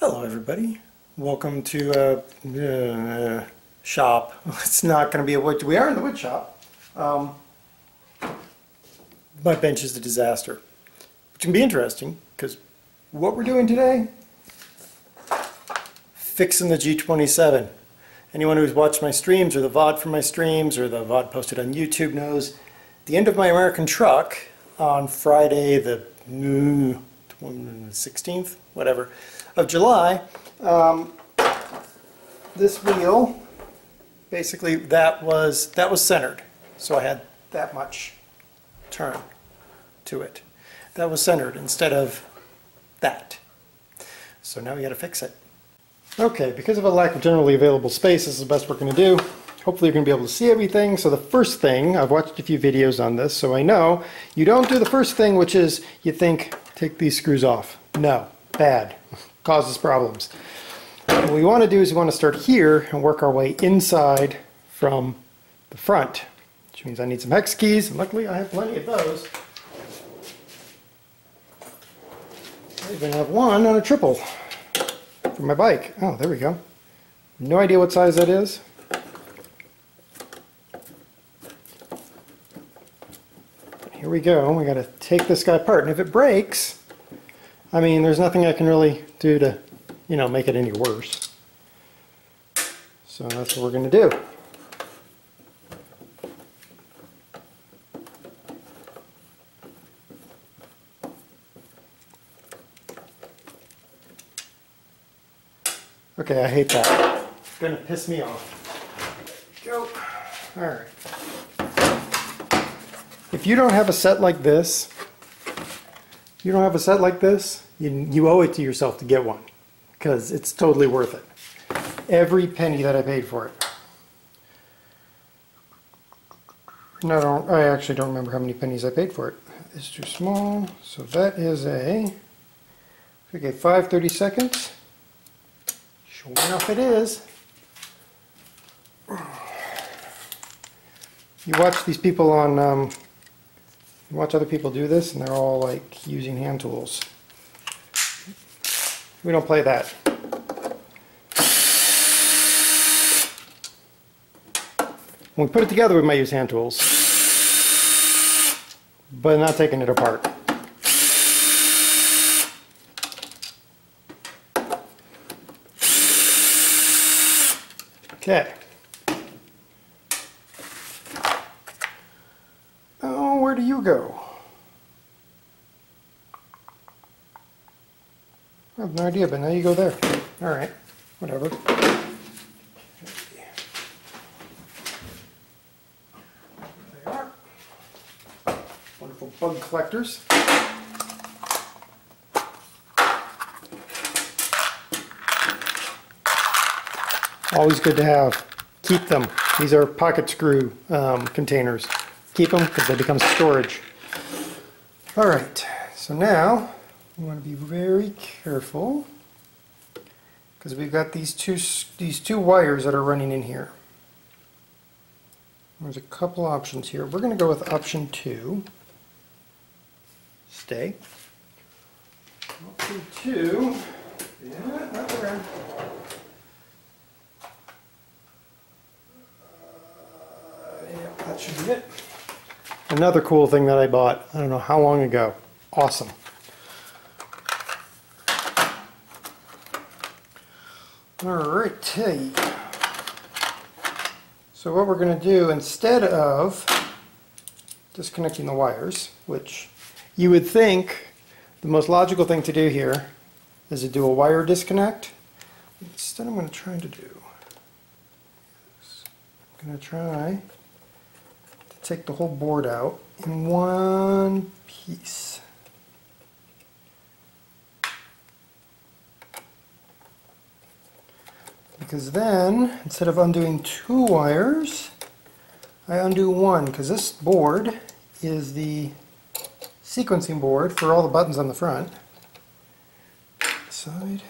Hello everybody. Welcome to uh, uh, shop. It's not going to be a wood. We are in the wood shop. Um, my bench is a disaster. Which can be interesting because what we're doing today, fixing the G27. Anyone who's watched my streams or the VOD from my streams or the VOD posted on YouTube knows the end of my American truck on Friday the 16th, whatever, of July, um, this wheel, basically that was, that was centered. So I had that much turn to it. That was centered instead of that. So now we gotta fix it. Okay, because of a lack of generally available space, this is the best we're gonna do. Hopefully you're going to be able to see everything. So the first thing, I've watched a few videos on this, so I know you don't do the first thing, which is you think, take these screws off. No, bad, causes problems. What we want to do is we want to start here and work our way inside from the front, which means I need some hex keys, and luckily I have plenty of those. I even have one on a triple for my bike. Oh, there we go. No idea what size that is. Here we go. We got to take this guy apart. And if it breaks, I mean, there's nothing I can really do to, you know, make it any worse. So that's what we're going to do. Okay, I hate that. It's going to piss me off. Go. All right. If you don't have a set like this, you don't have a set like this, you, you owe it to yourself to get one because it's totally worth it. Every penny that I paid for it. No, I, don't, I actually don't remember how many pennies I paid for it. It's too small, so that is a, okay, 530 seconds. Sure enough it is. You watch these people on um, watch other people do this and they're all like using hand tools. We don't play that. When we put it together we might use hand tools, but not taking it apart. Okay. where do you go? I have no idea, but now you go there. All right, whatever. There they are. Wonderful bug collectors. Always good to have. Keep them. These are pocket screw um, containers keep them because they become storage. All right, so now we want to be very careful because we've got these two these two wires that are running in here. There's a couple options here. We're going to go with option two. Stay. Option two. Yeah, not around. Uh, that should be it. Another cool thing that I bought, I don't know how long ago. Awesome. Alright, so what we're going to do instead of disconnecting the wires, which you would think the most logical thing to do here is to do a wire disconnect. Instead I'm going to try to do, I'm going to try to take the whole board out in one piece. Because then, instead of undoing two wires, I undo one, because this board is the sequencing board for all the buttons on the front. Side.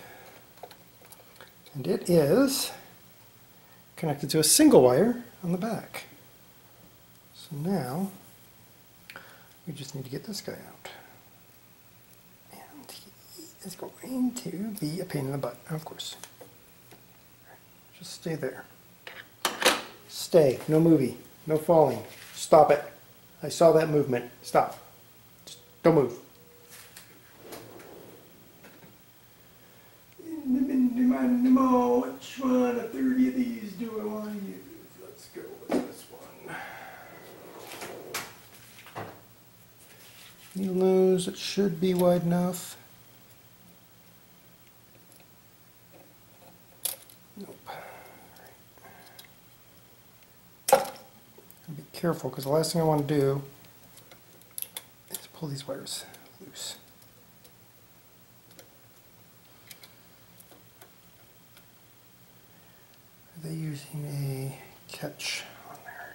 And it is connected to a single wire on the back. So now, we just need to get this guy out. And he is going to be a pain in the butt, of course. Just stay there. Stay, no movie, no falling. Stop it. I saw that movement. Stop. Just don't move. Which one of 30 of these do I want to use? Let's go with this one. Needle nose, it should be wide enough. Nope. Be careful, because the last thing I want to do is pull these wires loose. Are they using a catch on there?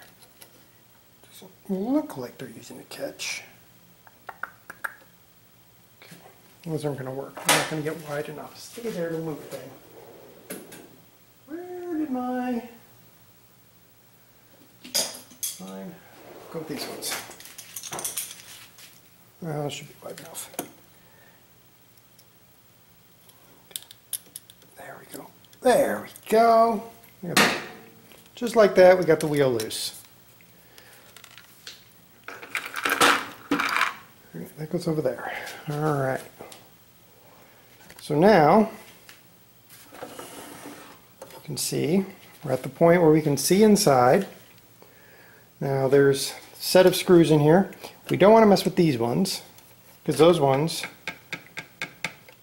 Doesn't look like they're using a catch. Okay, those aren't going to work. They're not going to get wide enough. Stay there to move thing. Where did my... Fine. Go with these ones. Well, that should be wide enough. There we go. There we go. Yep. Just like that, we got the wheel loose. That goes over there. All right. So now, you can see, we're at the point where we can see inside. Now there's a set of screws in here. We don't want to mess with these ones, because those ones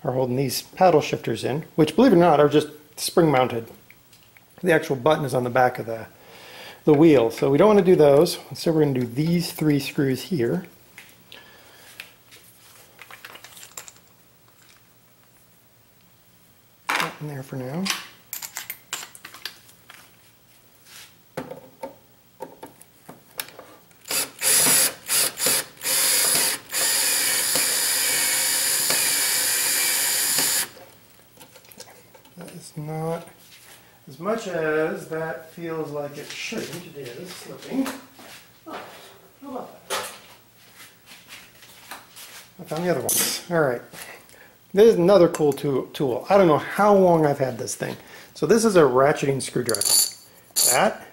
are holding these paddle shifters in, which believe it or not are just spring mounted. The actual button is on the back of the, the wheel. So we don't want to do those. So we're going to do these three screws here. In there for now. That is not as much as that feels like it shouldn't, it is slipping. Oh, how about that? I found the other ones. All right. This is another cool tool. I don't know how long I've had this thing. So this is a ratcheting screwdriver. That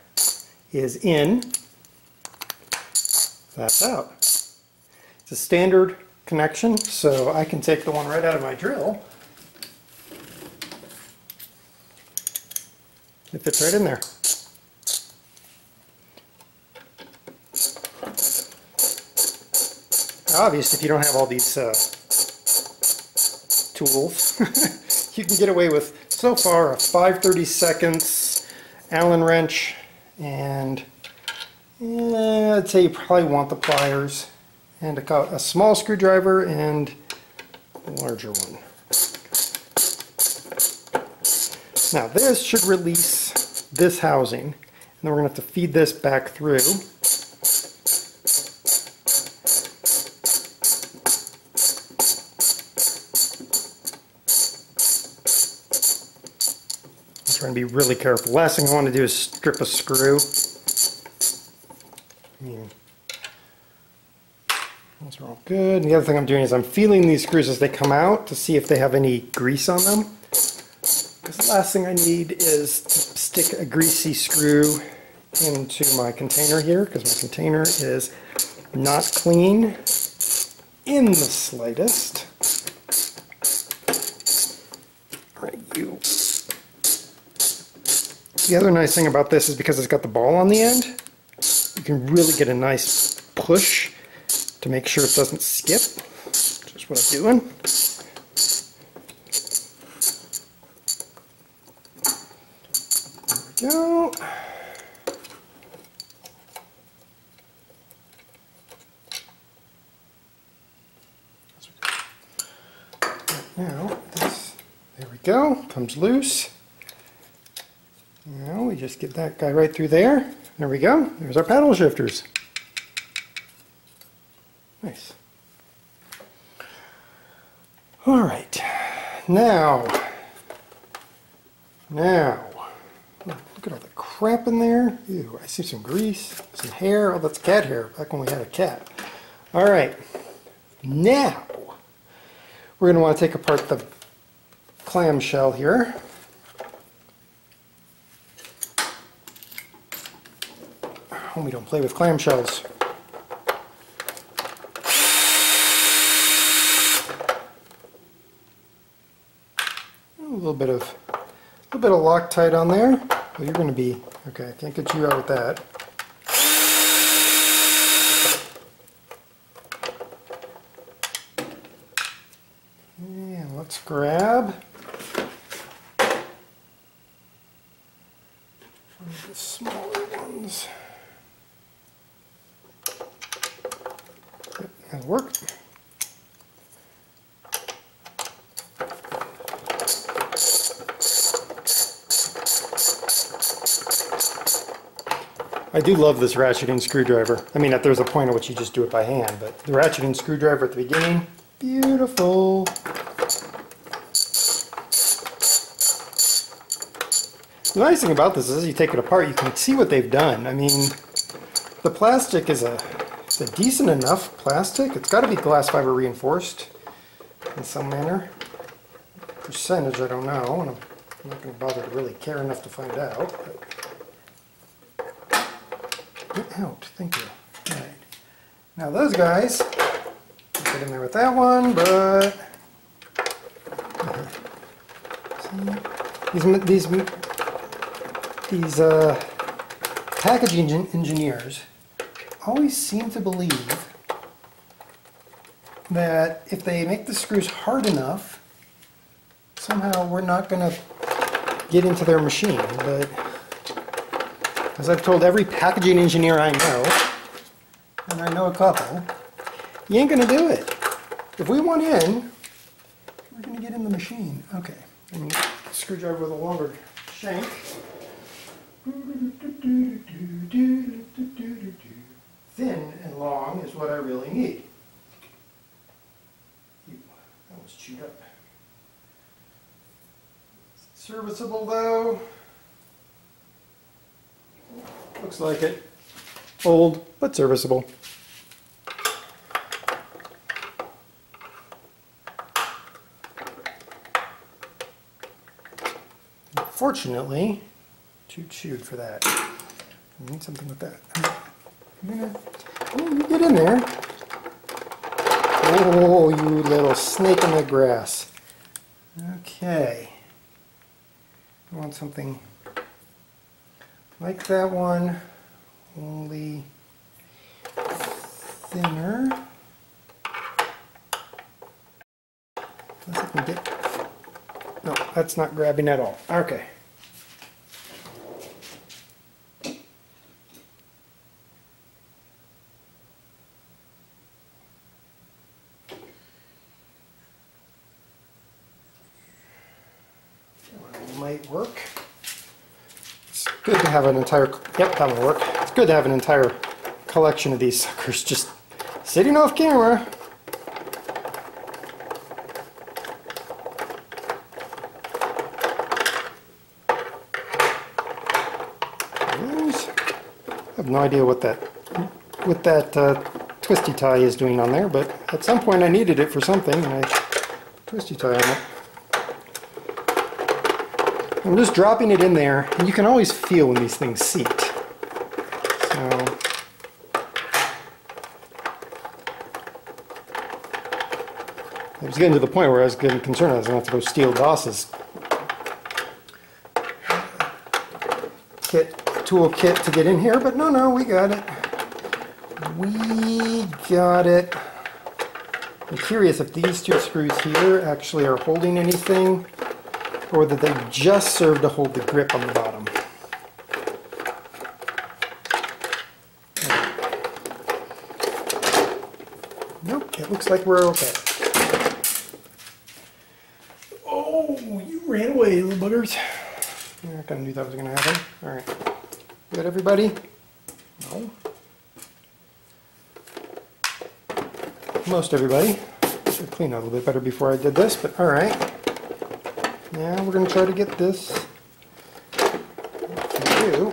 is in, that's out. It's a standard connection, so I can take the one right out of my drill It fits right in there. Obviously, if you don't have all these uh, tools, you can get away with, so far, a 5 30 seconds Allen wrench, and yeah, I'd say you probably want the pliers, and a, a small screwdriver, and a larger one. Now this should release this housing, and then we're going to have to feed this back through. I'm trying to be really careful. Last thing I want to do is strip a screw. Those are all good. And the other thing I'm doing is I'm feeling these screws as they come out to see if they have any grease on them. Last thing I need is to stick a greasy screw into my container here, because my container is not clean in the slightest. Right, you. The other nice thing about this is because it's got the ball on the end, you can really get a nice push to make sure it doesn't skip, which is what I'm doing. Go. Now, this, there we go, comes loose. Now we just get that guy right through there. There we go, there's our paddle shifters. Nice. All right, now, now, Look at all the crap in there. Ew, I see some grease, some hair. Oh, that's cat hair, back when we had a cat. All right, now we're going to want to take apart the clamshell here. Oh, we don't play with clamshells. A little bit of a little bit of Loctite on there. Well, you're going to be okay. I can't get you out with that. And let's grab one of the smaller ones. Yep, that'll work. I do love this ratcheting screwdriver. I mean, that there's a point at which you just do it by hand, but the ratcheting screwdriver at the beginning, beautiful. The nice thing about this is as you take it apart, you can see what they've done. I mean, the plastic is a, a decent enough plastic. It's got to be glass fiber reinforced in some manner. Percentage, I don't know, I'm not going to bother to really care enough to find out. But. Out, thank you. Right. Now those guys, get in there with that one, but these these these uh, packaging engineers always seem to believe that if they make the screws hard enough, somehow we're not going to get into their machine. But as I've told every packaging engineer I know, and I know a couple, you ain't going to do it. If we want in, we're going to get in the machine. Okay, screwdriver with a longer shank. Thin and long is what I really need. That was chewed up. Serviceable though. Looks like it. Old, but serviceable. Fortunately, too chewed for that. I need something with that. I'm gonna, oh, you get in there. Oh, you little snake in the grass. Okay. I want something like that one, only thinner. Let's see if we get, no, that's not grabbing at all. Okay. Might work good to have an entire, yep, that will work. It's good to have an entire collection of these suckers just sitting off camera. I have no idea what that, what that uh, twisty tie is doing on there, but at some point I needed it for something, and I twisty tie on it. I'm just dropping it in there, and you can always feel when these things seat. So, I was getting to the point where I was getting concerned I was going to have to go steal Doss's kit, tool kit to get in here, but no, no, we got it. We got it. I'm curious if these two screws here actually are holding anything or that they just serve to hold the grip on the bottom. Nope, it looks like we're okay. Oh, you ran away, little buggers. I kind of knew that was going to happen. All right. Good, everybody? No. Most everybody. Should clean out a little bit better before I did this, but all right. Now we're going to try to get this to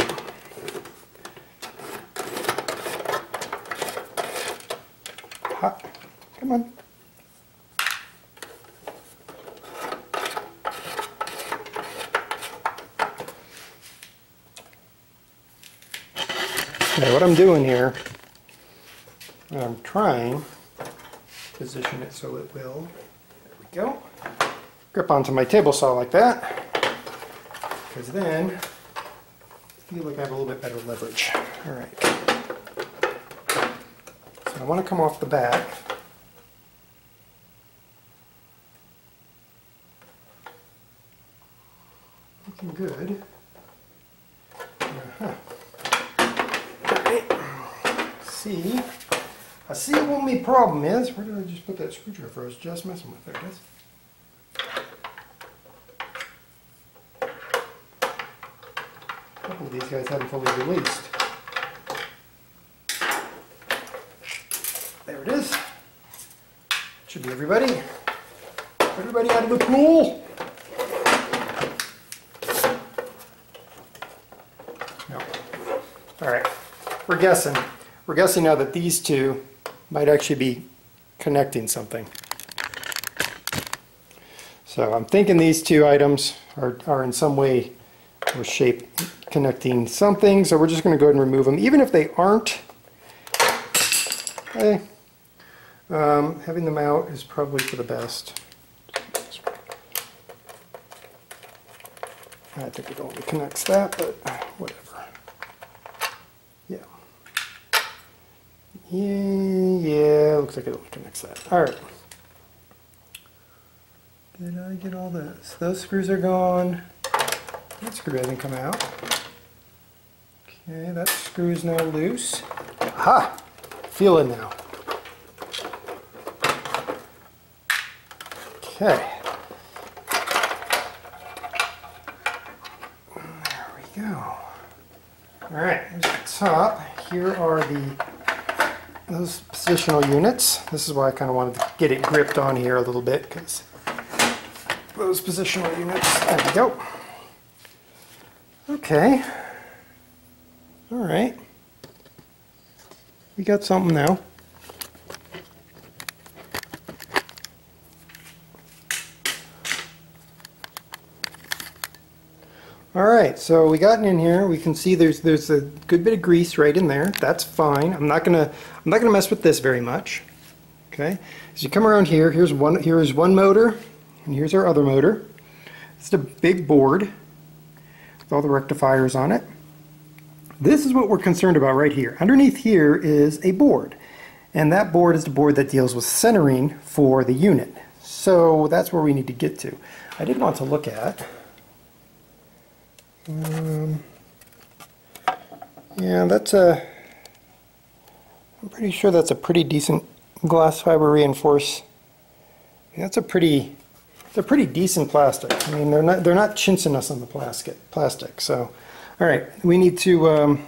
Hot. Come on. Now what I'm doing here, I'm trying to position it so it will grip onto my table saw like that, because then I feel like I have a little bit better leverage. All right. So I want to come off the back. Looking good. Uh-huh. See, I see what my problem is. Where did I just put that screwdriver? I was just messing with it. There it is. A couple of these guys haven't fully released. There it is. Should be everybody. Everybody out of the pool. No. All right. We're guessing. We're guessing now that these two might actually be connecting something. So I'm thinking these two items are, are in some way or shape connecting something. So we're just going to go ahead and remove them. Even if they aren't, hey, um, having them out is probably for the best. I think it only connects that, but whatever. Yeah. Yeah, yeah, looks like it only connects that. All right. Did I get all this? Those screws are gone. That screw hasn't come out. Okay, that screw is now loose. Aha! Feel it now. Okay. There we go. All right, here's the top. Here are the those positional units. This is why I kind of wanted to get it gripped on here a little bit because those positional units. There we go. Okay. All right. We got something now. All right, so we gotten in here. We can see there's there's a good bit of grease right in there. That's fine. I'm not gonna I'm not gonna mess with this very much. Okay. As you come around here, here's one here's one motor, and here's our other motor. It's a big board with all the rectifiers on it. This is what we're concerned about right here. Underneath here is a board, and that board is the board that deals with centering for the unit. So that's where we need to get to. I did want to look at. Um, yeah, that's a. I'm pretty sure that's a pretty decent glass fiber reinforced. That's a pretty. They're pretty decent plastic. I mean, they're not they're not chintzing us on the plastic. Plastic. So, all right, we need to um,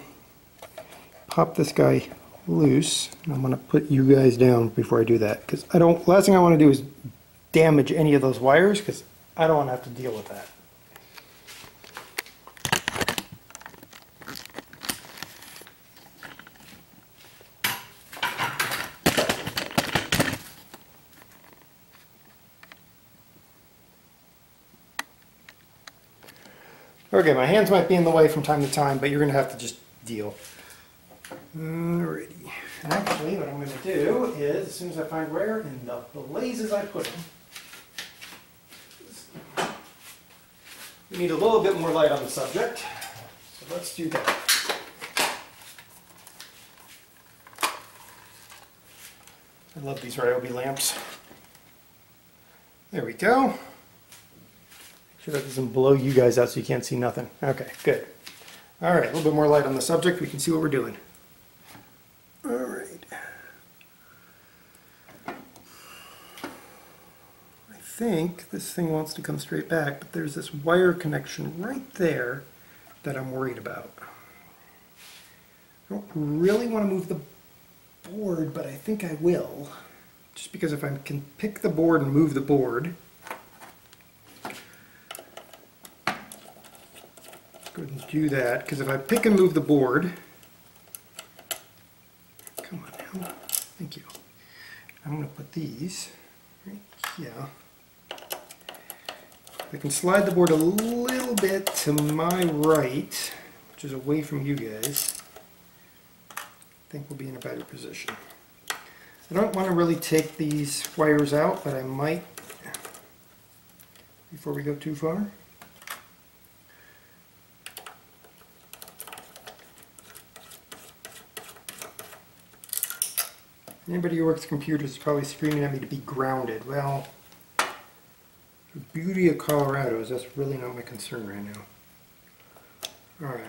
pop this guy loose. I'm going to put you guys down before I do that because I don't. Last thing I want to do is damage any of those wires because I don't want to have to deal with that. Okay, my hands might be in the way from time to time, but you're going to have to just deal. Mm, Alrighty. Actually, what I'm going to do is, as soon as I find where in the blazes I put them, we need a little bit more light on the subject. So let's do that. I love these Ryobi lamps. There we go. Sure that doesn't blow you guys out so you can't see nothing. Okay, good. All right, a little bit more light on the subject. We can see what we're doing. All right. I think this thing wants to come straight back, but there's this wire connection right there that I'm worried about. I don't really want to move the board, but I think I will. Just because if I can pick the board and move the board, go ahead do that, because if I pick and move the board, come on now, thank you. I'm going to put these right here. I can slide the board a little bit to my right, which is away from you guys. I think we'll be in a better position. I don't want to really take these wires out, but I might before we go too far. Anybody who works computers is probably screaming at me to be grounded. Well, the beauty of Colorado is that's really not my concern right now. All right.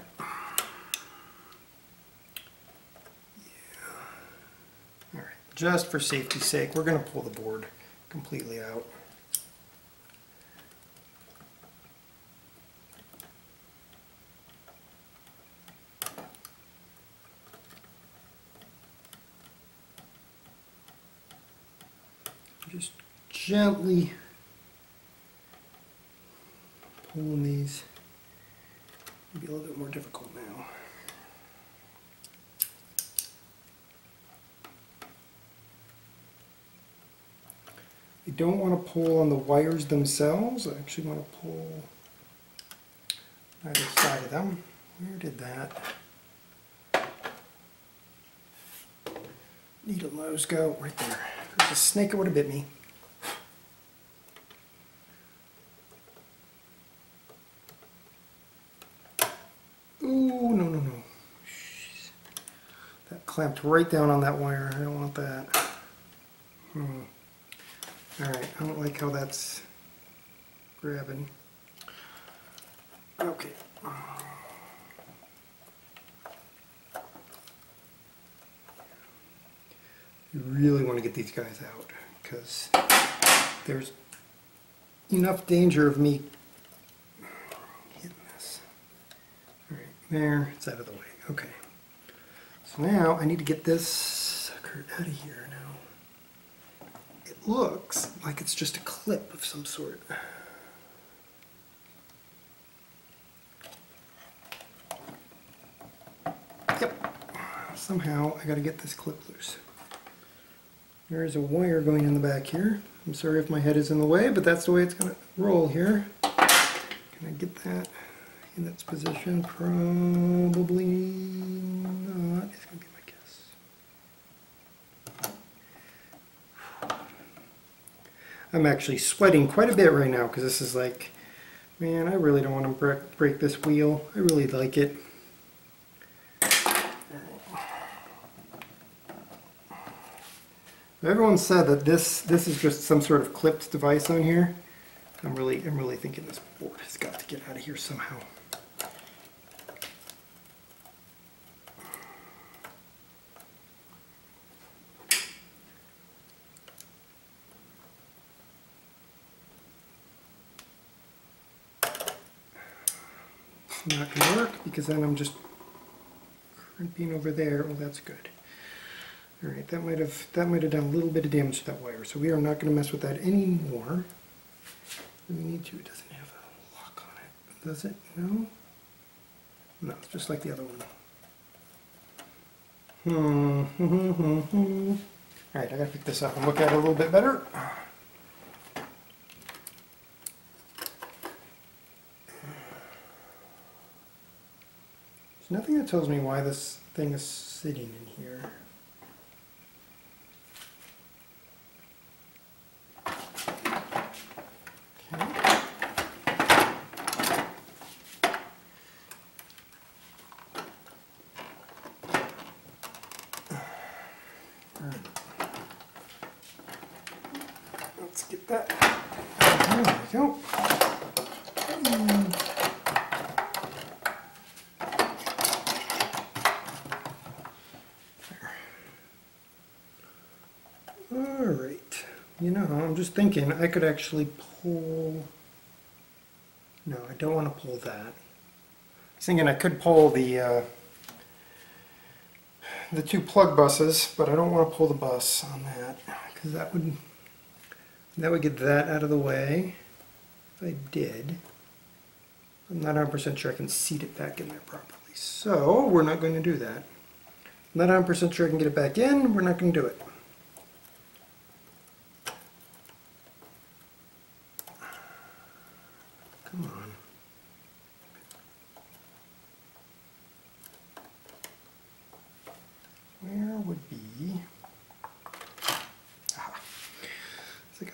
Yeah. All right. Just for safety's sake, we're going to pull the board completely out. Just gently pulling these. Be a little bit more difficult now. I don't want to pull on the wires themselves. I actually want to pull either side of them. Where did that needle nose go? Right there. There's a snake, it would have bit me. Ooh, no, no, no. Jeez. That clamped right down on that wire. I don't want that. Hmm. Alright, I don't like how that's grabbing. Okay. You really want to get these guys out because there's enough danger of me hitting this. Alright, there, it's out of the way. Okay. So now I need to get this sucker out of here now. It looks like it's just a clip of some sort. Yep. Somehow I gotta get this clip loose. There's a wire going in the back here. I'm sorry if my head is in the way, but that's the way it's to roll here. Can I get that in its position? Probably not. It's going to be my guess. I'm actually sweating quite a bit right now because this is like, man, I really don't want to break, break this wheel. I really like it. Everyone said that this this is just some sort of clipped device on here. I'm really I'm really thinking this board has got to get out of here somehow. Not going to work because then I'm just crimping over there. Oh, that's good. All right, that might have that might have done a little bit of damage to that wire, so we are not going to mess with that anymore. We need to. It doesn't have a lock on it, does it? No. No, it's just like the other one. Hmm. hmm, hmm, hmm. All right, I got to pick this up and look at it a little bit better. There's nothing that tells me why this thing is sitting in here. Let's get that. There we go. All right. You know, I'm thinking I could actually pull. No, I don't want to pull that. I was thinking I could pull the uh, the two plug buses, but I don't want to pull the bus on that because that would that would get that out of the way. If I did, I'm not 100% sure I can seat it back in there properly. So we're not going to do that. I'm not 100% sure I can get it back in. We're not going to do it. Come on. Where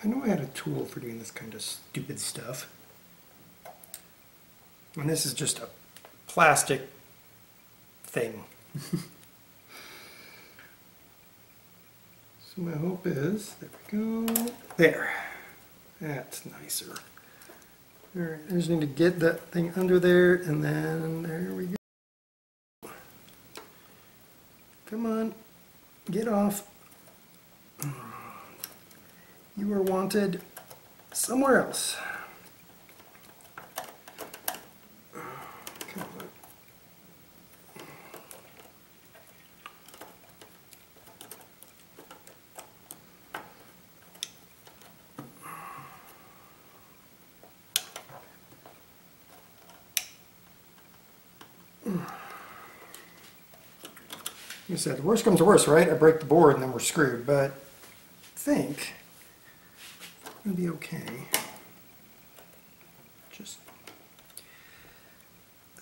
I know I had a tool for doing this kind of stupid stuff. And this is just a plastic thing. so my hope is, there we go, there. That's nicer. All right, I just need to get that thing under there and then there we go. Come on, get off. You are wanted somewhere else. Like I said, the worst comes to worst, right? I break the board and then we're screwed, but I think it'll be okay. Just,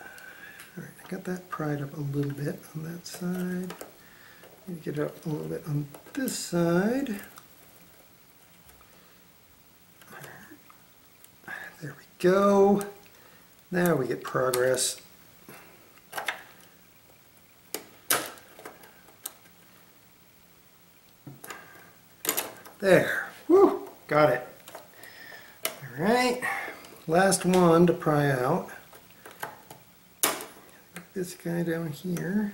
all right, I got that pried up a little bit on that side. Maybe get it up a little bit on this side. There we go. Now we get progress. There. Woo! Got it. All right. Last one to pry out. This guy down here.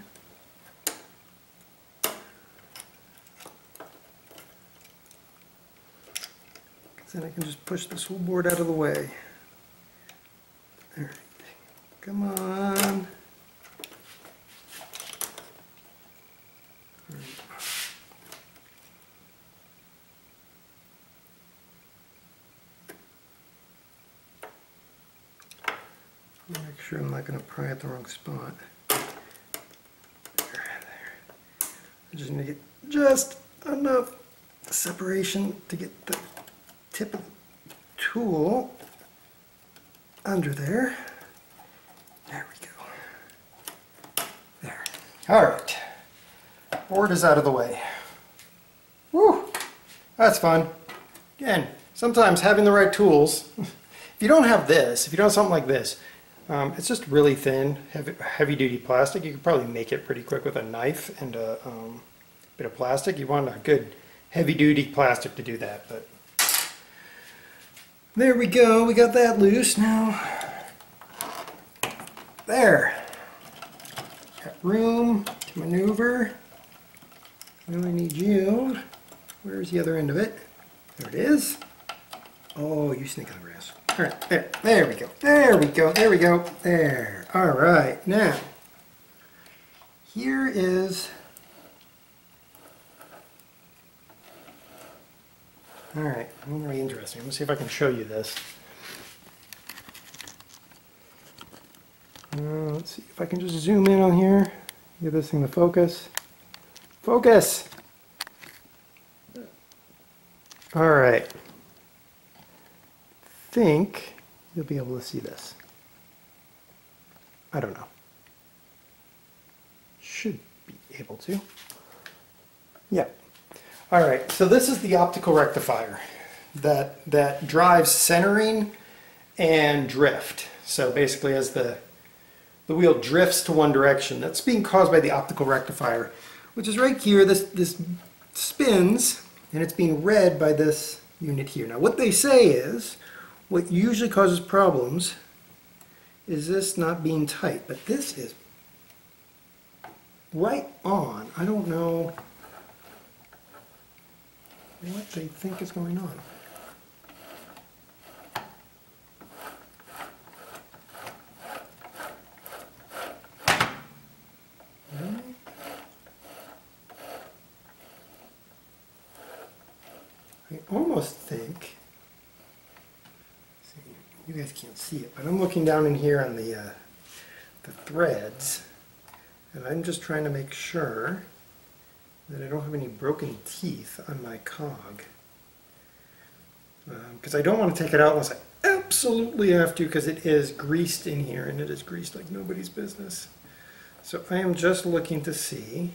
Then I can just push this whole board out of the way. All right. Come on. Make sure Pry at the wrong spot. There, there. I just need to get just enough separation to get the tip of the tool under there. There we go. There. All right. Board is out of the way. Woo! That's fun. Again, sometimes having the right tools, if you don't have this, if you don't have something like this, um, it's just really thin, heavy, heavy duty plastic. You could probably make it pretty quick with a knife and a um, bit of plastic. You want a good heavy duty plastic to do that, but there we go. We got that loose now. There. Got room to maneuver. I only need you. Where's the other end of it? There it is. Oh, you snake on the grass. All right, there, there we go. There we go, there we go, there. All right, now, here is, all right, I'm really interesting. Let me see if I can show you this. Uh, let's see if I can just zoom in on here, get this thing to focus. Focus! All right think you'll be able to see this. I don't know. Should be able to. Yeah. All right, so this is the optical rectifier that, that drives centering and drift. So basically as the, the wheel drifts to one direction, that's being caused by the optical rectifier, which is right here. This, this spins and it's being read by this unit here. Now what they say is what usually causes problems is this not being tight, but this is right on. I don't know what they think is going on. I almost think you guys can't see it, but I'm looking down in here on the, uh, the threads, and I'm just trying to make sure that I don't have any broken teeth on my cog. Because um, I don't want to take it out unless I absolutely have to, because it is greased in here, and it is greased like nobody's business. So I am just looking to see.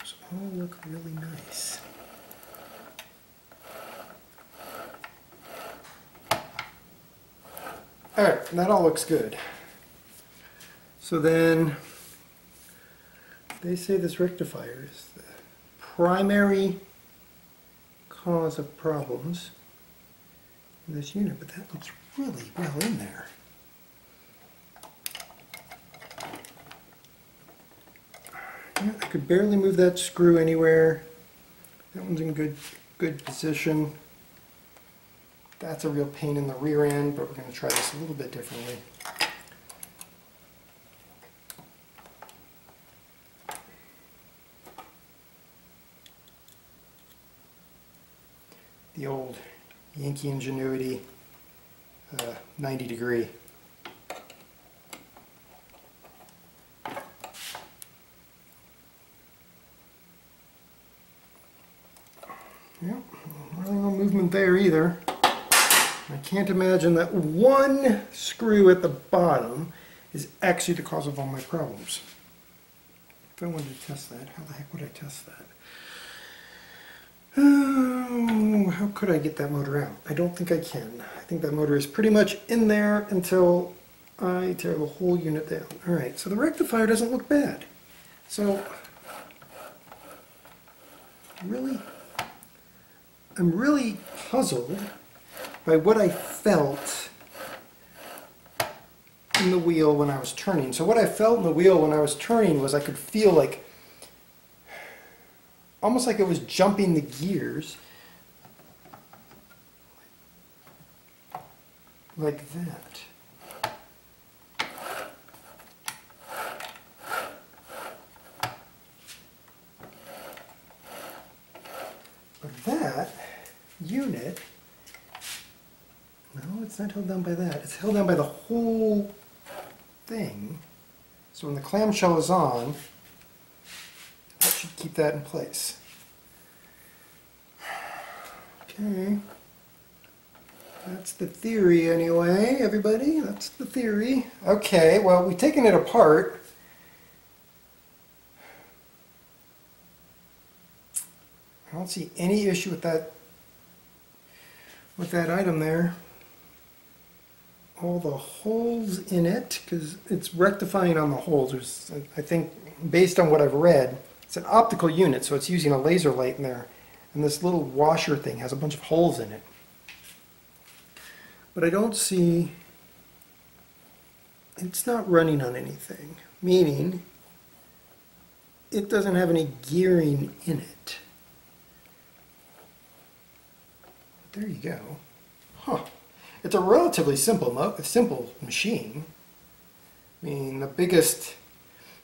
Those all look really nice. All right, that all looks good. So then, they say this rectifier is the primary cause of problems in this unit, but that looks really well in there. I could barely move that screw anywhere. That one's in good, good position. That's a real pain in the rear end, but we're going to try this a little bit differently. The old Yankee Ingenuity uh, 90 degree. Yep, really no movement there either. Can't imagine that one screw at the bottom is actually the cause of all my problems. If I wanted to test that, how the heck would I test that? Oh, how could I get that motor out? I don't think I can. I think that motor is pretty much in there until I tear the whole unit down. Alright, so the rectifier doesn't look bad. So, really, I'm really puzzled by what I felt in the wheel when I was turning. So what I felt in the wheel when I was turning was I could feel like, almost like it was jumping the gears. Like that. But that unit, it's not held down by that. It's held down by the whole thing. So when the clamshell is on, that should keep that in place. Okay. That's the theory anyway, everybody. That's the theory. Okay, well, we've taken it apart. I don't see any issue with that with that item there. All the holes in it, because it's rectifying on the holes. There's, I think, based on what I've read, it's an optical unit, so it's using a laser light in there. And this little washer thing has a bunch of holes in it. But I don't see, it's not running on anything, meaning it doesn't have any gearing in it. There you go. Huh. It's a relatively simple simple machine. I mean, the biggest,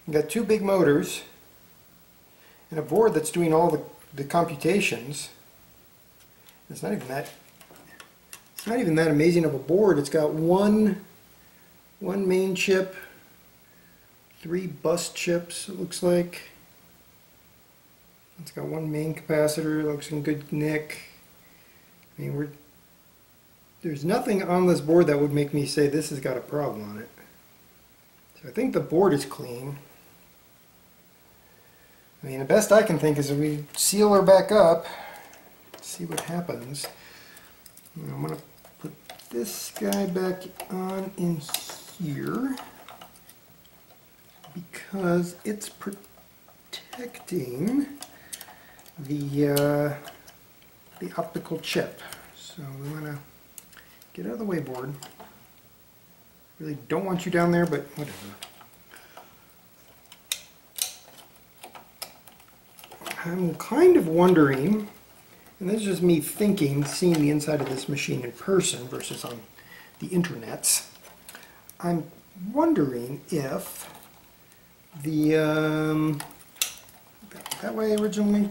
you got two big motors and a board that's doing all the, the computations. It's not even that, it's not even that amazing of a board. It's got one, one main chip, three bus chips, it looks like. It's got one main capacitor, it looks in good nick. I mean, we're, there's nothing on this board that would make me say this has got a problem on it. So I think the board is clean. I mean, the best I can think is if we seal her back up, see what happens. I'm going to put this guy back on in here because it's protecting the uh, the optical chip. So we want to get out of the way board. Really don't want you down there, but whatever. I'm kind of wondering, and this is just me thinking, seeing the inside of this machine in person versus on the internets. I'm wondering if the, um, that way originally,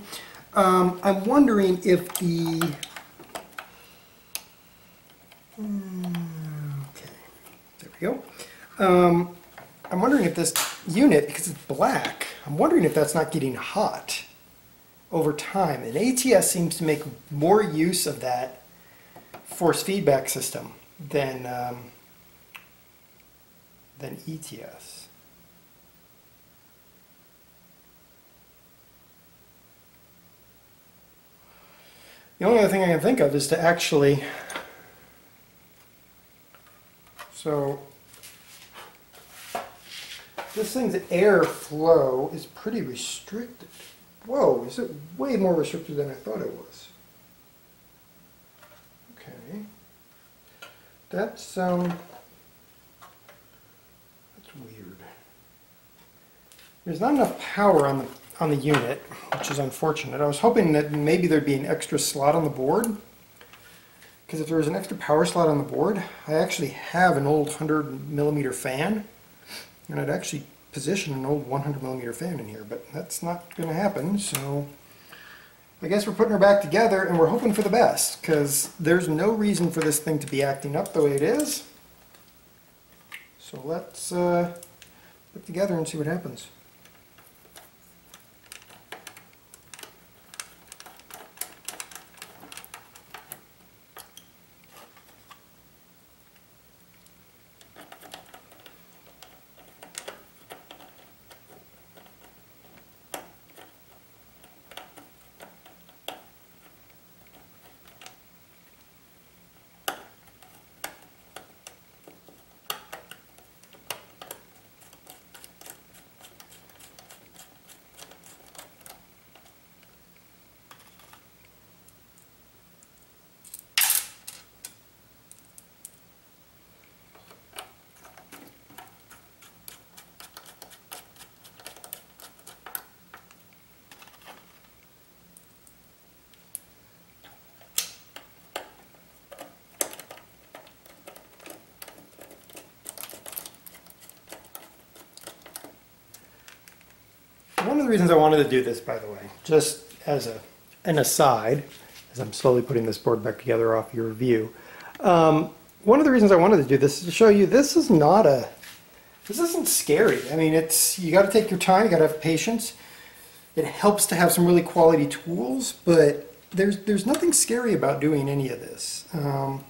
um, I'm wondering if the, okay, there we go. Um, I'm wondering if this unit, because it's black, I'm wondering if that's not getting hot over time. And ATS seems to make more use of that force feedback system than, um, than ETS. The only other thing I can think of is to actually So this thing's air flow is pretty restricted. Whoa, is it way more restricted than I thought it was? Okay. That's, um, that's weird. There's not enough power on the, on the unit, which is unfortunate. I was hoping that maybe there'd be an extra slot on the board. Because if there was an extra power slot on the board, I actually have an old 100 millimeter fan. And I'd actually position an old 100 millimeter fan in here, but that's not going to happen, so I guess we're putting her back together and we're hoping for the best, because there's no reason for this thing to be acting up the way it is. So let's uh, put together and see what happens. Reasons I wanted to do this, by the way, just as a, an aside, as I'm slowly putting this board back together off your view, um, one of the reasons I wanted to do this is to show you this is not a, this isn't scary. I mean, it's, you gotta take your time, you gotta have patience. It helps to have some really quality tools, but there's, there's nothing scary about doing any of this. Um,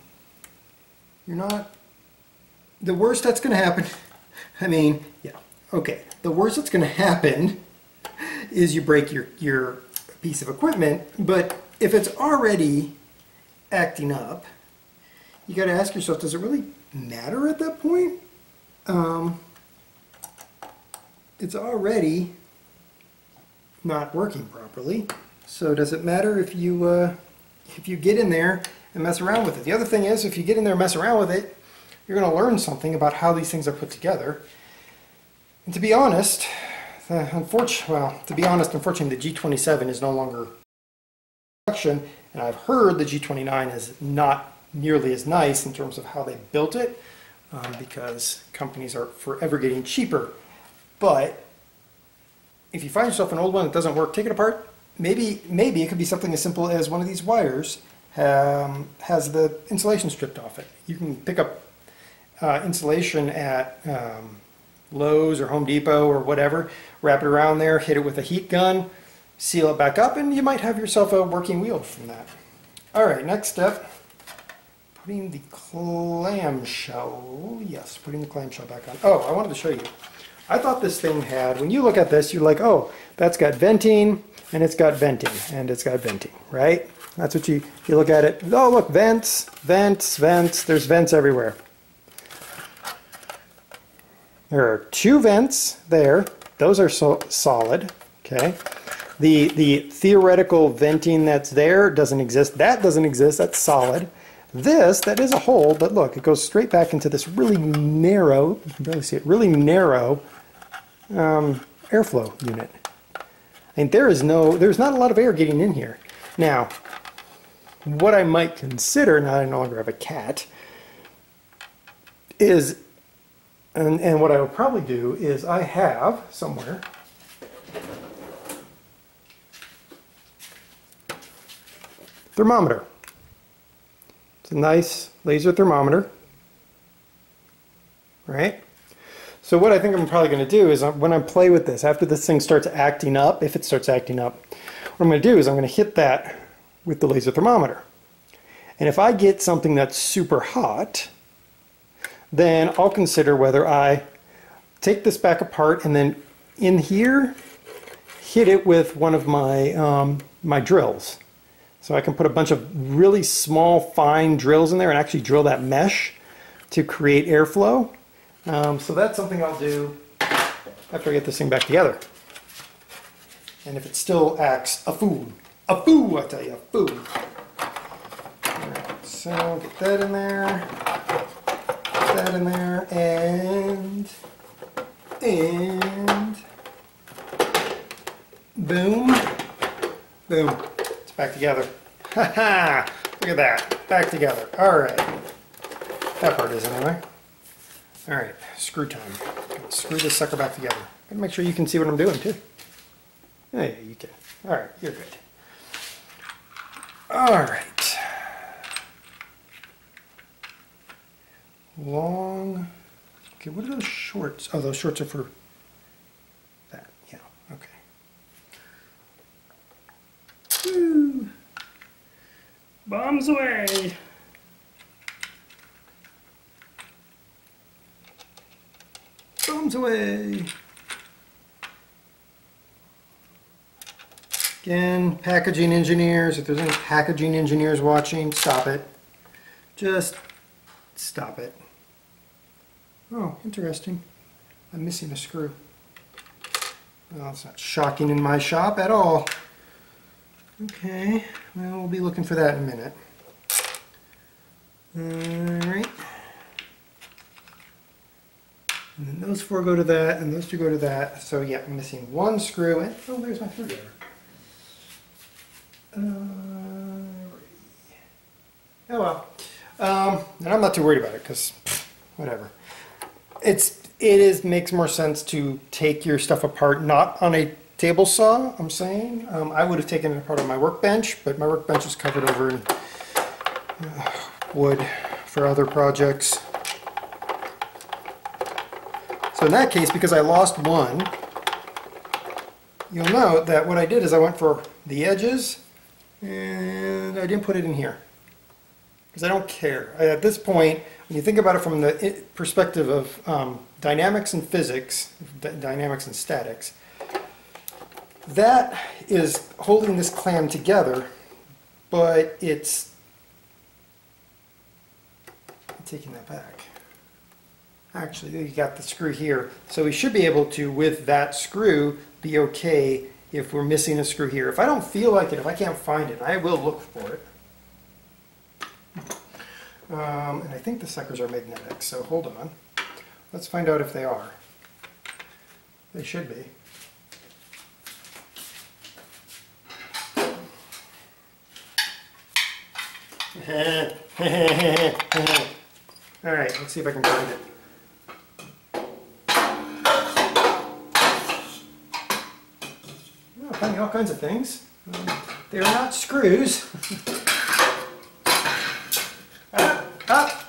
you're not, the worst that's gonna happen, I mean, yeah, okay, the worst that's gonna happen is you break your, your piece of equipment, but if it's already acting up, you got to ask yourself, does it really matter at that point? Um, it's already not working properly, so does it matter if you uh, if you get in there and mess around with it? The other thing is, if you get in there and mess around with it, you're going to learn something about how these things are put together. And to be honest, uh, unfortunately, well, to be honest, unfortunately, the G27 is no longer production, and I've heard the G29 is not nearly as nice in terms of how they built it, um, because companies are forever getting cheaper. But if you find yourself an old one that doesn't work, take it apart. Maybe, maybe it could be something as simple as one of these wires um, has the insulation stripped off it. You can pick up uh, insulation at um, Lowe's or Home Depot or whatever, wrap it around there, hit it with a heat gun, seal it back up, and you might have yourself a working wheel from that. All right, next step, putting the clamshell, yes, putting the clamshell back on. Oh, I wanted to show you. I thought this thing had, when you look at this, you're like, oh, that's got venting, and it's got venting, and it's got venting, right? That's what you, you look at it, oh, look, vents, vents, vents, there's vents everywhere. There are two vents there. Those are so solid, okay? The, the theoretical venting that's there doesn't exist. That doesn't exist, that's solid. This, that is a hole, but look, it goes straight back into this really narrow, you can barely see it, really narrow um, airflow unit. And there is no, there's not a lot of air getting in here. Now, what I might consider, now I no longer have a cat, is and, and what I will probably do is I have somewhere thermometer. It's a nice laser thermometer, right? So what I think I'm probably going to do is uh, when I play with this, after this thing starts acting up, if it starts acting up, what I'm going to do is I'm going to hit that with the laser thermometer. And if I get something that's super hot, then I'll consider whether I take this back apart and then in here hit it with one of my um, my drills. So I can put a bunch of really small fine drills in there and actually drill that mesh to create airflow. Um, so that's something I'll do after I get this thing back together. And if it still acts a fool, a fool, I tell you, a fool. Alright, so get that in there, that in there, and, and, boom, boom, it's back together. Ha ha, look at that, back together, alright. That part is anyway. Alright, screw time. Screw this sucker back together. Gotta make sure you can see what I'm doing too. Yeah, you can. Alright, you're good. Alright. Long. Okay, what are those shorts? Oh, those shorts are for that. Yeah, okay. Woo. Bombs away. Bombs away. Again, packaging engineers, if there's any packaging engineers watching, stop it. Just stop it. Oh, interesting. I'm missing a screw. Well, it's not shocking in my shop at all. Okay, well, we'll be looking for that in a minute. Alright. And then those four go to that, and those two go to that. So yeah, I'm missing one screw, and oh, there's my screwdriver. Uh, oh well. Um, and I'm not too worried about it because whatever. It's it is makes more sense to take your stuff apart not on a table saw. I'm saying um, I would have taken it apart on my workbench, but my workbench is covered over in uh, wood for other projects. So in that case, because I lost one, you'll note that what I did is I went for the edges and I didn't put it in here because I don't care. I, at this point, when you think about it from the perspective of um, dynamics and physics, dynamics and statics, that is holding this clam together, but it's taking that back. Actually, you got the screw here, so we should be able to, with that screw, be okay if we're missing a screw here. If I don't feel like it, if I can't find it, I will look for it. Um, and I think the suckers are magnetic, so hold on. Let's find out if they are. They should be. All right, let's see if I can find it. Oh, finding all kinds of things. Um, they are not screws. ah, ah.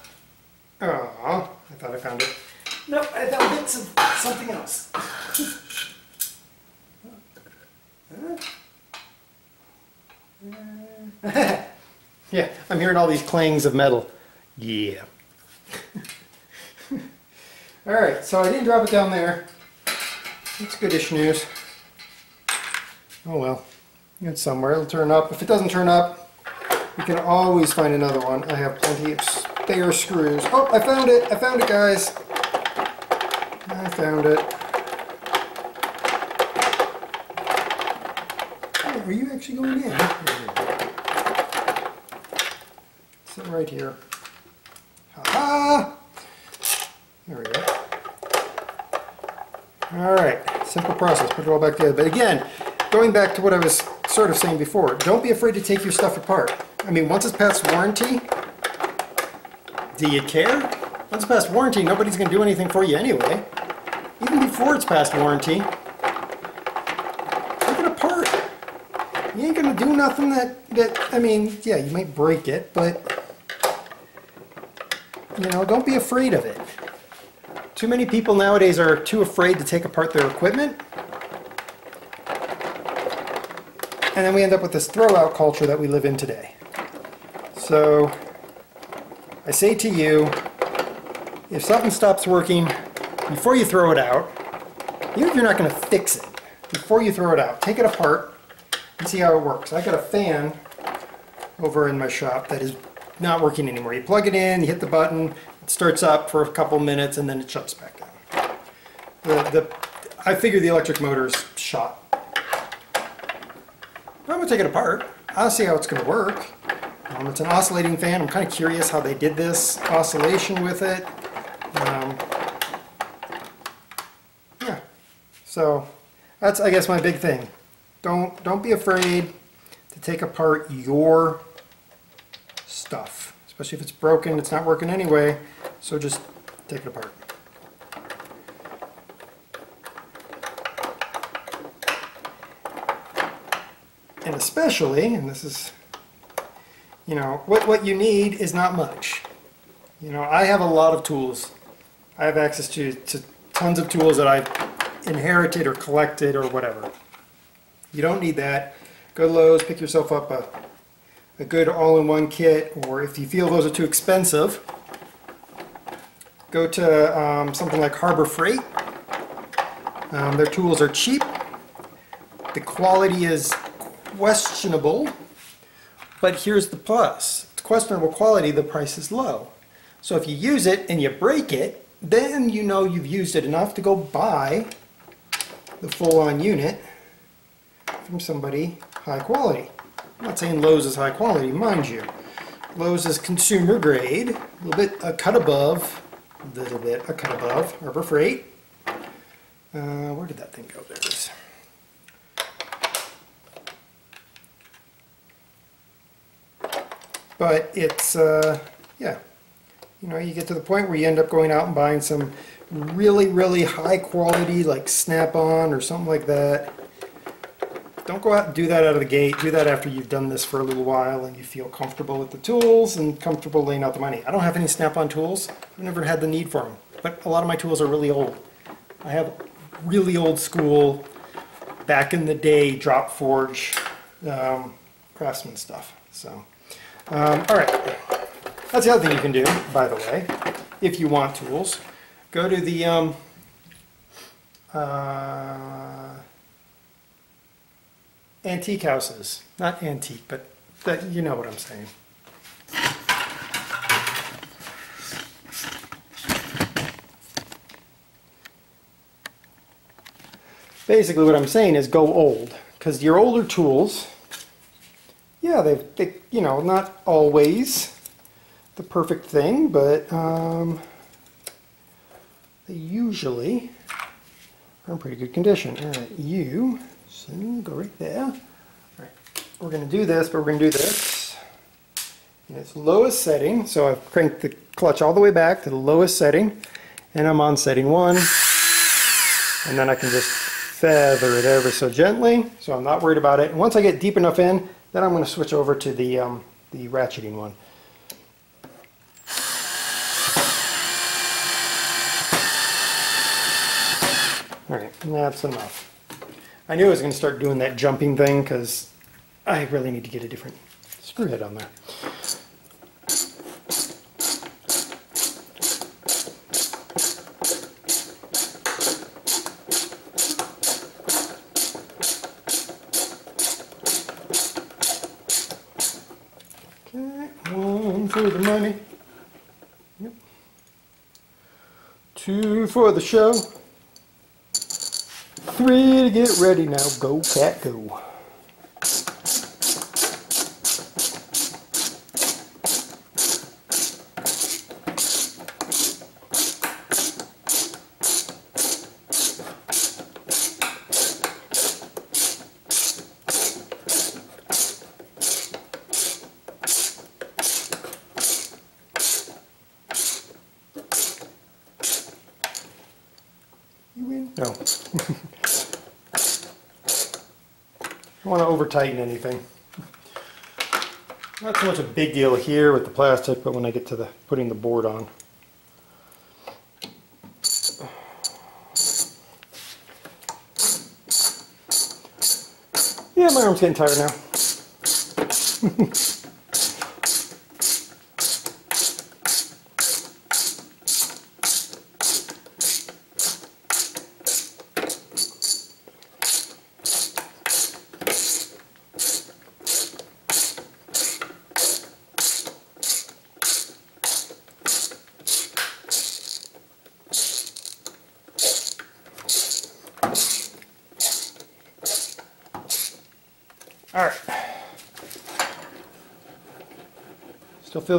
Oh, I thought I found it. Nope, I found bits of something else. yeah, I'm hearing all these clangs of metal. Yeah. all right, so I didn't drop it down there. That's goodish news. Oh well, it's somewhere. It'll turn up. If it doesn't turn up, we can always find another one. I have plenty of spare screws. Oh, I found it! I found it, guys! I found it. Oh, are you actually going in? Sit right here. Ha-ha! There we go. Alright, simple process. Put it all back together. But again, going back to what I was sort of saying before, don't be afraid to take your stuff apart. I mean, once it's past warranty, do you care? Once past warranty, nobody's going to do anything for you anyway. Even before it's past warranty, take it apart. You ain't going to do nothing that, that, I mean, yeah, you might break it, but, you know, don't be afraid of it. Too many people nowadays are too afraid to take apart their equipment. And then we end up with this throw-out culture that we live in today. So, I say to you, if something stops working, before you throw it out, even if you're not going to fix it, before you throw it out, take it apart and see how it works. I got a fan over in my shop that is not working anymore. You plug it in, you hit the button, It starts up for a couple minutes and then it shuts back down. The, the, I figure the electric motor's shot. I'm gonna take it apart. I'll see how it's gonna work. Um, it's an oscillating fan. I'm kind of curious how they did this oscillation with it. Um, yeah. So that's, I guess, my big thing. Don't don't be afraid to take apart your stuff, especially if it's broken. It's not working anyway. So just take it apart. And especially, and this is, you know, what, what you need is not much. You know, I have a lot of tools. I have access to, to tons of tools that I've inherited or collected or whatever. You don't need that. Go to Lowe's, pick yourself up a, a good all-in-one kit, or if you feel those are too expensive, go to um, something like Harbor Freight. Um, their tools are cheap. The quality is questionable, but here's the plus. It's questionable quality, the price is low. So if you use it and you break it, then you know you've used it enough to go buy the full-on unit from somebody high quality. I'm not saying Lowe's is high quality, mind you. Lowe's is consumer grade, a little bit a cut above, a little bit a cut above Harbor Freight. Uh, where did that thing go? There it is. But it's, uh, yeah, you know, you get to the point where you end up going out and buying some really, really high quality, like Snap-on or something like that. Don't go out and do that out of the gate. Do that after you've done this for a little while and you feel comfortable with the tools and comfortable laying out the money. I don't have any Snap-on tools. I've never had the need for them. But a lot of my tools are really old. I have really old school, back in the day, drop forge um, craftsman stuff. So. Um, all right, that's the other thing you can do, by the way, if you want tools. Go to the um, uh, antique houses, not antique, but that you know what I'm saying. Basically, what I'm saying is go old, because your older tools yeah, they, they, you know, not always the perfect thing, but um, they usually are in pretty good condition. All right, you, so go right there. All right, we're going to do this, but we're going to do this its lowest setting. So I've cranked the clutch all the way back to the lowest setting, and I'm on setting one, and then I can just feather it ever so gently, so I'm not worried about it. And once I get deep enough in, then I'm going to switch over to the, um, the ratcheting one. Alright, that's enough. I knew I was going to start doing that jumping thing because I really need to get a different screw head on there. For the show. Three to get ready now. Go, cat, go. No. I don't want to over tighten anything. Not so much a big deal here with the plastic, but when I get to the putting the board on. Yeah, my arm's getting tired now.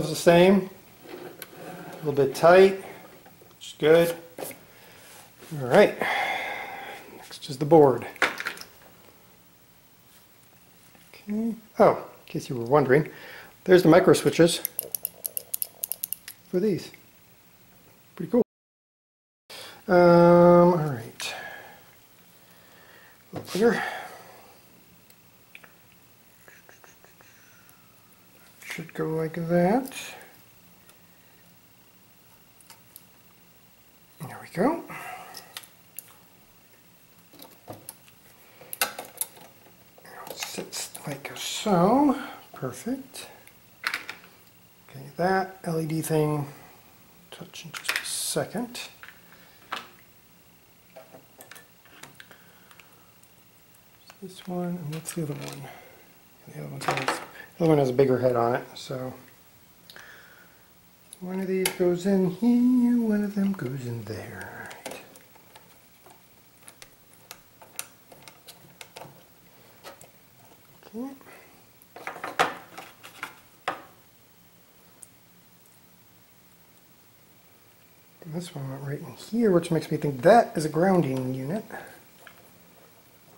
feels the same. A little bit tight, which is good. All right. Next is the board. Okay. Oh, in case you were wondering, there's the micro switches for these. Pretty cool. Um, all right. A little bigger. Should go like that. There we go. Sits like so. Perfect. Okay, that LED thing, touch in just a second. This one, and what's the other one? The other, the other one has a bigger head on it, so. One of these goes in here, one of them goes in there. This one went right in here, which makes me think that is a grounding unit.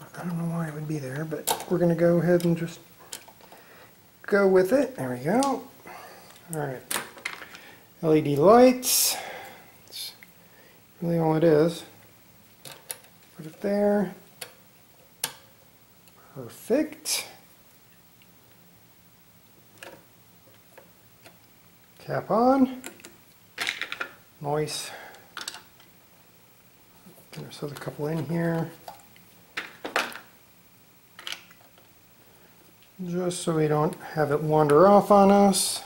I don't know why it would be there, but we're going to go ahead and just go with it. There we go. All right. LED lights. That's really all it is. Put it there. Perfect. Cap on. Noise. There's a couple in here. Just so we don't have it wander off on us.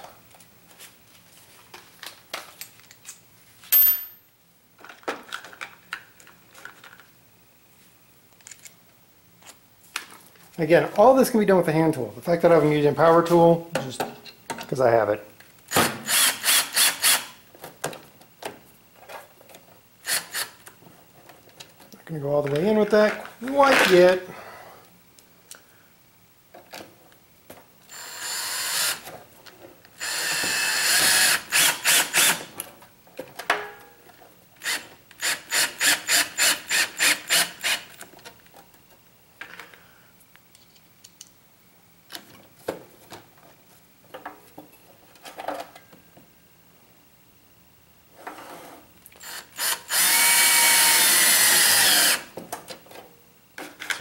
Again, all this can be done with a hand tool. The fact that I'm using a power tool, just because I have it. Going to go all the way in with that quite yet.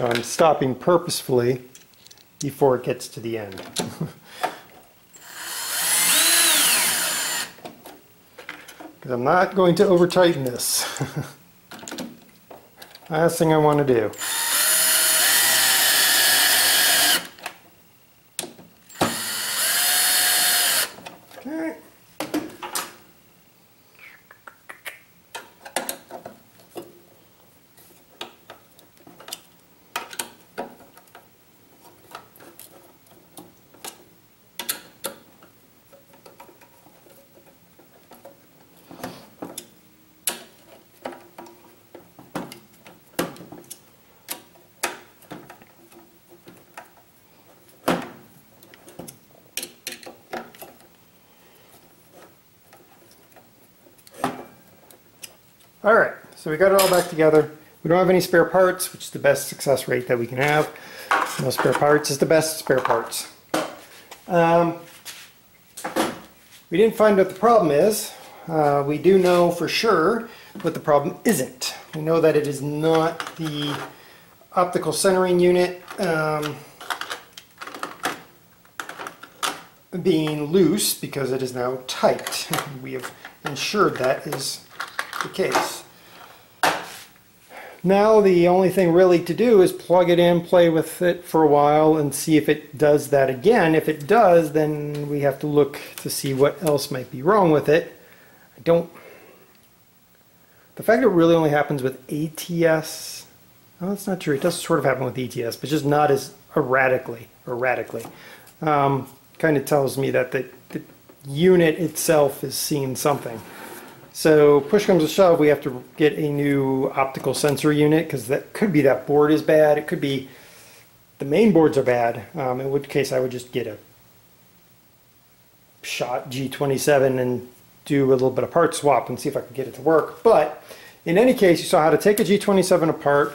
So I'm stopping purposefully before it gets to the end. Because I'm not going to over tighten this. Last thing I want to do. Got it all back together. We don't have any spare parts, which is the best success rate that we can have. No spare parts is the best spare parts. Um, we didn't find what the problem is. Uh, we do know for sure what the problem isn't. We know that it is not the optical centering unit um, being loose because it is now tight. we have ensured that is the case. Now the only thing really to do is plug it in, play with it for a while and see if it does that again. If it does, then we have to look to see what else might be wrong with it. I don't... The fact that it really only happens with ATS, well that's not true. It does sort of happen with ETS, but just not as erratically, erratically. Um, kind of tells me that the, the unit itself is seeing something. So push comes to shove, we have to get a new optical sensor unit because that could be that board is bad. It could be the main boards are bad, um, in which case I would just get a shot G27 and do a little bit of part swap and see if I can get it to work. But in any case, you saw how to take a G27 apart.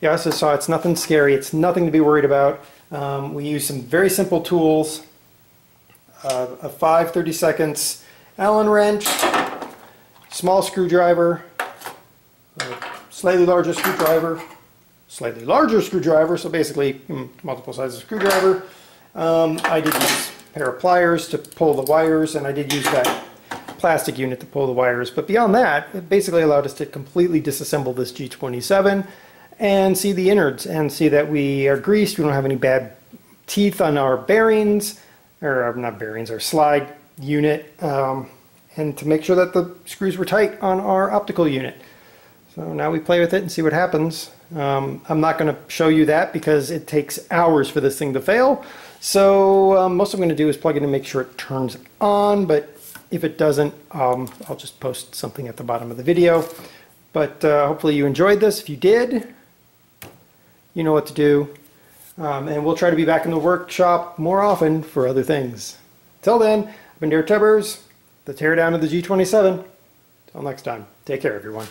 You also saw it's nothing scary. It's nothing to be worried about. Um, we use some very simple tools. Uh, a 5 30 seconds Allen wrench, small screwdriver, a slightly larger screwdriver, slightly larger screwdriver, so basically mm, multiple sizes of screwdriver. Um, I did use a pair of pliers to pull the wires, and I did use that plastic unit to pull the wires. But beyond that, it basically allowed us to completely disassemble this G27 and see the innards and see that we are greased, we don't have any bad teeth on our bearings, or uh, not bearings, our slide unit, um, and to make sure that the screws were tight on our optical unit. So now we play with it and see what happens. Um, I'm not going to show you that because it takes hours for this thing to fail. So um, most I'm going to do is plug it and make sure it turns on, but if it doesn't, um, I'll just post something at the bottom of the video. But uh, hopefully you enjoyed this. If you did, you know what to do. Um, and we'll try to be back in the workshop more often for other things. Till then, I've been DerTebbers, the teardown of the G27. Till next time, take care everyone.